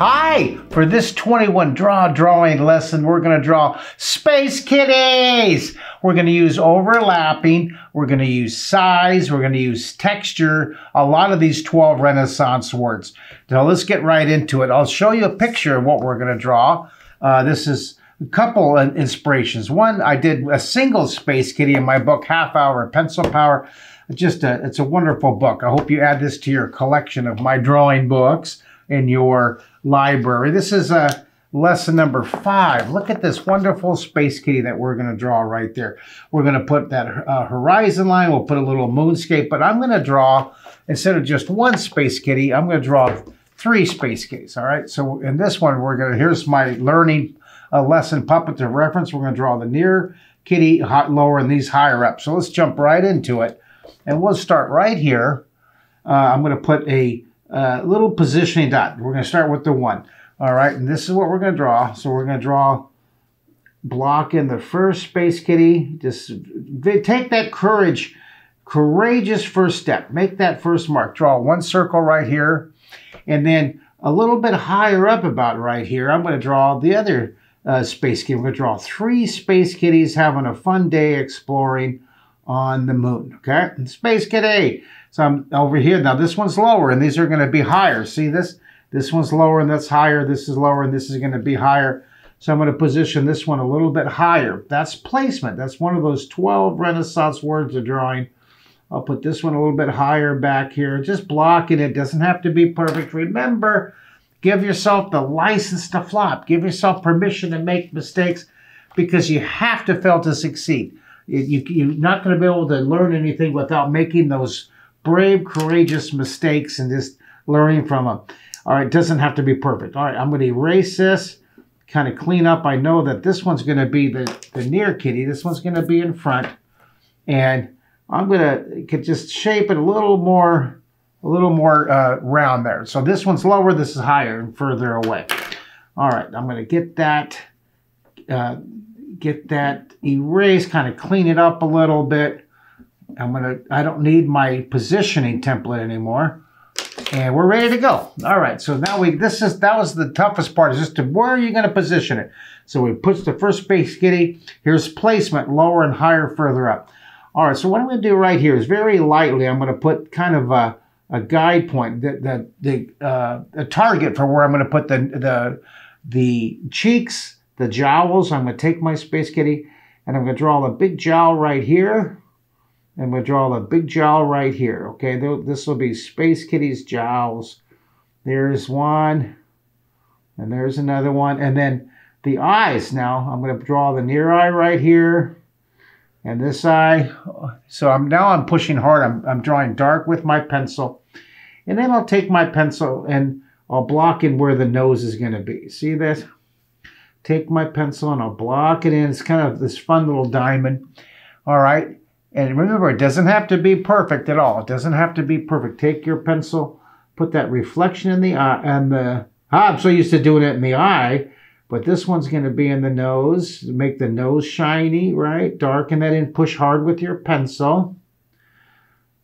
Hi! For this 21 draw drawing lesson, we're going to draw space kitties. We're going to use overlapping. We're going to use size. We're going to use texture. A lot of these 12 Renaissance words. Now let's get right into it. I'll show you a picture of what we're going to draw. Uh, this is a couple of inspirations. One, I did a single space kitty in my book, Half Hour Pencil Power. Just a, it's a wonderful book. I hope you add this to your collection of my drawing books in your library. This is a lesson number five. Look at this wonderful space kitty that we're going to draw right there. We're going to put that uh, horizon line. We'll put a little moonscape, but I'm going to draw, instead of just one space kitty, I'm going to draw three space kitties. All right. So in this one, we're going to, here's my learning uh, lesson puppet to reference. We're going to draw the near kitty hot lower and these higher up. So let's jump right into it. And we'll start right here. Uh, I'm going to put a uh, little positioning dot. We're going to start with the one. All right, and this is what we're going to draw. So we're going to draw block in the first space kitty. Just take that courage, courageous first step. Make that first mark. Draw one circle right here. And then a little bit higher up about right here, I'm going to draw the other uh, space kitty. We're going to draw three space kitties having a fun day exploring on the moon. Okay, and space kitty. So I'm over here. Now this one's lower and these are going to be higher. See this? This one's lower and that's higher. This is lower and this is going to be higher. So I'm going to position this one a little bit higher. That's placement. That's one of those 12 Renaissance words of drawing. I'll put this one a little bit higher back here. Just blocking it. Doesn't have to be perfect. Remember, give yourself the license to flop. Give yourself permission to make mistakes because you have to fail to succeed. You, you're not going to be able to learn anything without making those brave, courageous mistakes and just learning from them. All right, doesn't have to be perfect. All right, I'm going to erase this, kind of clean up. I know that this one's going to be the, the near kitty. This one's going to be in front. And I'm going to just shape it a little more, a little more uh, round there. So this one's lower, this is higher and further away. All right, I'm going to get that, uh, get that erased, kind of clean it up a little bit. I'm gonna, I don't need my positioning template anymore. And we're ready to go. All right, so now we, this is, that was the toughest part, is just to, where are you gonna position it? So we put the first space kitty, here's placement, lower and higher further up. All right, so what I'm gonna do right here is very lightly, I'm gonna put kind of a, a guide point, the, the, the uh, a target for where I'm gonna put the, the, the cheeks, the jowls. I'm gonna take my space kitty and I'm gonna draw a big jowl right here and we'll draw a big jowl right here. Okay, this will be Space Kitty's jowls. There's one, and there's another one. And then the eyes now, I'm going to draw the near eye right here, and this eye. So I'm now I'm pushing hard. I'm, I'm drawing dark with my pencil. And then I'll take my pencil and I'll block in where the nose is going to be. See this? Take my pencil and I'll block it in. It's kind of this fun little diamond. All right. And remember, it doesn't have to be perfect at all. It doesn't have to be perfect. Take your pencil, put that reflection in the eye, and the, ah, I'm so used to doing it in the eye, but this one's going to be in the nose. Make the nose shiny, right? Darken that in, push hard with your pencil.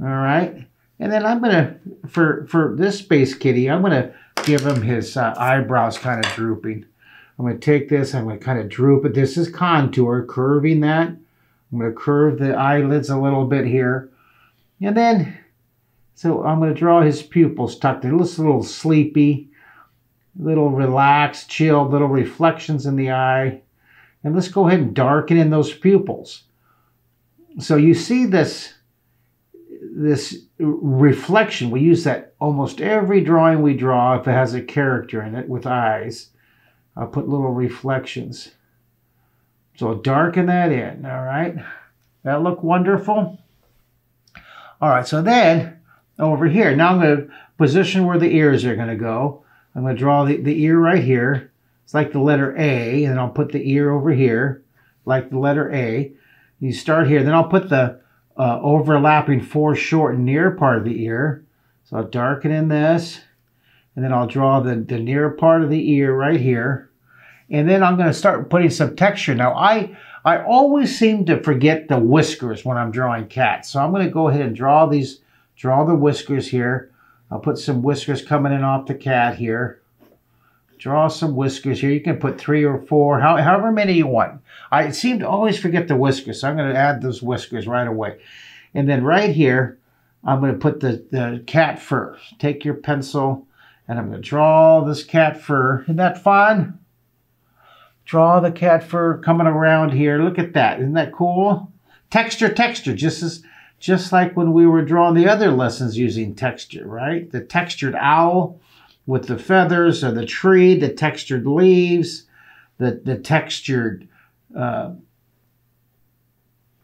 All right. And then I'm going to, for, for this space kitty, I'm going to give him his uh, eyebrows kind of drooping. I'm going to take this, I'm going to kind of droop it. This is contour, curving that I'm going to curve the eyelids a little bit here. And then, so I'm going to draw his pupils tucked in. Looks a little sleepy, little relaxed, chilled, little reflections in the eye. And let's go ahead and darken in those pupils. So you see this, this reflection. We use that almost every drawing we draw if it has a character in it with eyes. I'll put little reflections. So darken that in, all right? That look wonderful? All right, so then over here, now I'm going to position where the ears are going to go. I'm going to draw the, the ear right here. It's like the letter A, and I'll put the ear over here, like the letter A. You start here, then I'll put the uh, overlapping foreshortened near part of the ear. So I'll darken in this, and then I'll draw the, the near part of the ear right here. And then I'm going to start putting some texture. Now, I, I always seem to forget the whiskers when I'm drawing cats. So I'm going to go ahead and draw these, draw the whiskers here. I'll put some whiskers coming in off the cat here. Draw some whiskers here. You can put three or four, however many you want. I seem to always forget the whiskers, so I'm going to add those whiskers right away. And then right here, I'm going to put the, the cat fur. Take your pencil, and I'm going to draw this cat fur. Isn't that fun? Draw the cat fur coming around here. Look at that. Isn't that cool? Texture, texture, just as just like when we were drawing the other lessons using texture, right? The textured owl with the feathers or the tree, the textured leaves, the, the textured uh,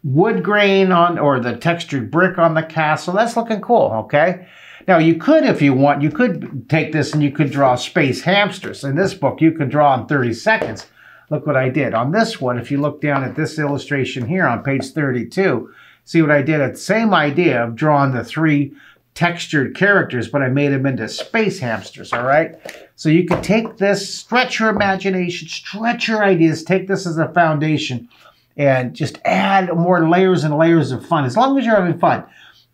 wood grain on, or the textured brick on the castle. That's looking cool, okay? Now you could, if you want, you could take this and you could draw space hamsters. In this book, you can draw in 30 seconds. Look what I did. On this one, if you look down at this illustration here on page 32, See what I did? It's same idea of drawing the three textured characters, but I made them into space hamsters, all right? So you could take this, stretch your imagination, stretch your ideas, take this as a foundation, and just add more layers and layers of fun, as long as you're having fun.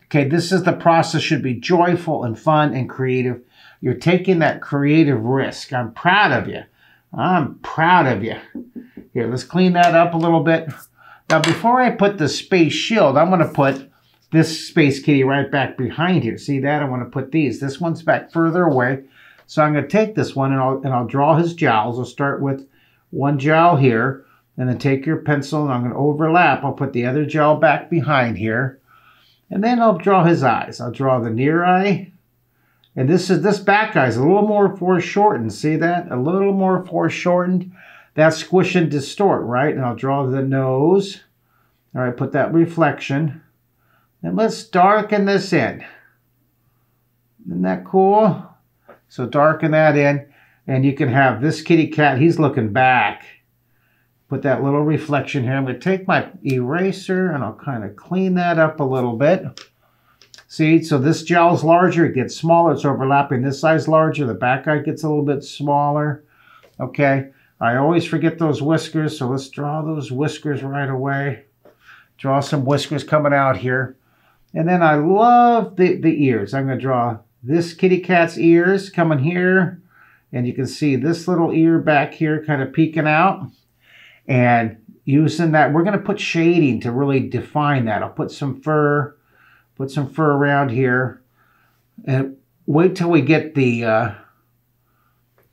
Okay, this is the process, should be joyful and fun and creative. You're taking that creative risk. I'm proud of you. I'm proud of you. Here, let's clean that up a little bit. Now, before I put the space shield, I'm going to put this space kitty right back behind here. See that? I want to put these. This one's back further away. So I'm going to take this one and I'll, and I'll draw his jowls. I'll start with one jowl here and then take your pencil and I'm going to overlap. I'll put the other jowl back behind here. And then I'll draw his eyes. I'll draw the near eye. And this is this back is a little more foreshortened. See that? A little more foreshortened. That's squish and distort, right? And I'll draw the nose. All right, put that reflection. And let's darken this in. Isn't that cool? So darken that in. And you can have this kitty cat, he's looking back. Put that little reflection here. I'm going to take my eraser and I'll kind of clean that up a little bit. See, so this gel is larger, it gets smaller, it's overlapping. This size larger, the back eye gets a little bit smaller. Okay, I always forget those whiskers, so let's draw those whiskers right away. Draw some whiskers coming out here. And then I love the, the ears. I'm going to draw this kitty cat's ears coming here. And you can see this little ear back here kind of peeking out. And using that, we're going to put shading to really define that. I'll put some fur, put some fur around here. And wait till we get the... Uh,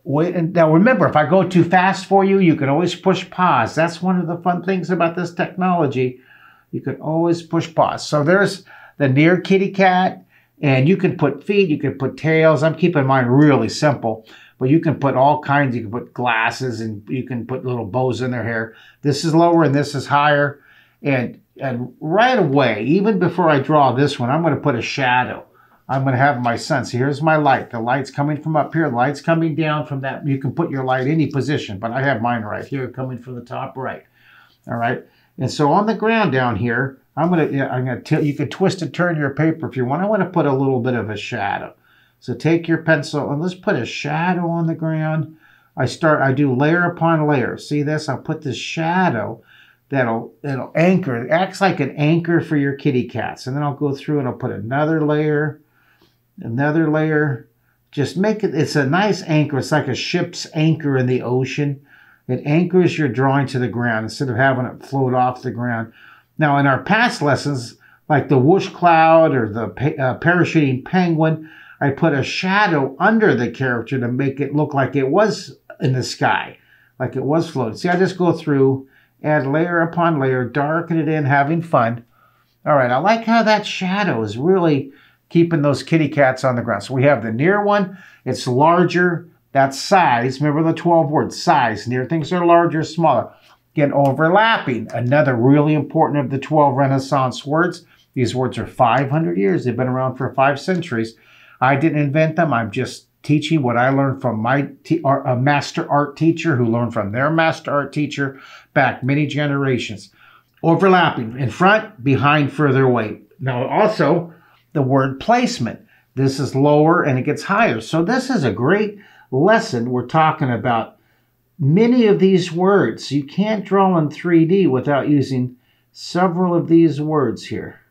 Wait, and now remember, if I go too fast for you, you can always push pause. That's one of the fun things about this technology. You can always push pause. So there's the near kitty cat, and you can put feet, you can put tails. I'm keeping mine really simple, but you can put all kinds. You can put glasses, and you can put little bows in their hair. This is lower, and this is higher. And and right away, even before I draw this one, I'm going to put a shadow. I'm going to have my sun. So here's my light. The light's coming from up here. The light's coming down from that. You can put your light any position, but I have mine right here coming from the top right. All right. And so on the ground down here, I'm going to, I'm going to you can twist and turn your paper if you want. I want to put a little bit of a shadow. So take your pencil and let's put a shadow on the ground. I start, I do layer upon layer. See this? I'll put this shadow that'll, it'll anchor. It acts like an anchor for your kitty cats. And then I'll go through and I'll put another layer another layer. Just make it, it's a nice anchor. It's like a ship's anchor in the ocean. It anchors your drawing to the ground instead of having it float off the ground. Now, in our past lessons, like the whoosh cloud or the uh, parachuting penguin, I put a shadow under the character to make it look like it was in the sky, like it was floating. See, I just go through, add layer upon layer, darken it in, having fun. All right, I like how that shadow is really keeping those kitty cats on the ground. So we have the near one. It's larger. That's size. Remember the 12 words, size. Near things are larger, smaller. Again, overlapping. Another really important of the 12 Renaissance words. These words are 500 years. They've been around for five centuries. I didn't invent them. I'm just teaching what I learned from my a master art teacher who learned from their master art teacher back many generations. Overlapping in front, behind, further away. Now, also, the word placement. This is lower and it gets higher. So this is a great lesson. We're talking about many of these words. You can't draw in 3D without using several of these words here.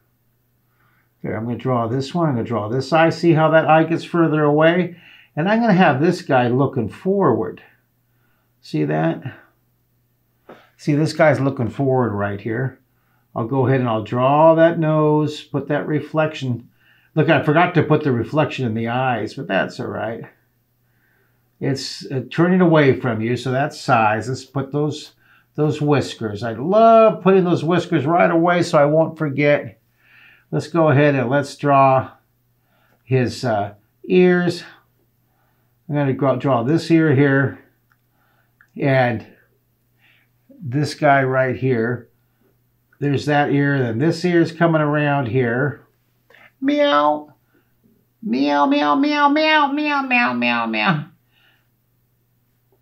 Okay, I'm going to draw this one. I'm going to draw this eye. See how that eye gets further away? And I'm going to have this guy looking forward. See that? See, this guy's looking forward right here. I'll go ahead and I'll draw that nose, put that reflection. Look, I forgot to put the reflection in the eyes, but that's all right. It's uh, turning away from you, so that's size. Let's put those those whiskers. I love putting those whiskers right away so I won't forget. Let's go ahead and let's draw his uh, ears. I'm going to draw this ear here and this guy right here. There's that ear, then this ear is coming around here. Meow. Meow, meow, meow, meow, meow, meow, meow, meow.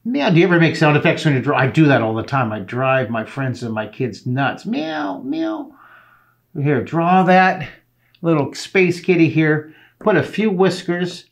Meow. Do you ever make sound effects when you draw? I do that all the time. I drive my friends and my kids nuts. Meow, meow. Here, draw that little space kitty here. Put a few whiskers